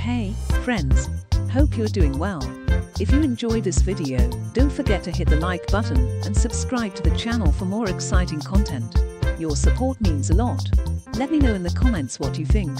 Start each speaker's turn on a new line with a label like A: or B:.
A: Hey, friends. Hope you're doing well. If you enjoyed this video, don't forget to hit the like button and subscribe to the channel for more exciting content. Your support means a lot. Let me know in the comments what you think.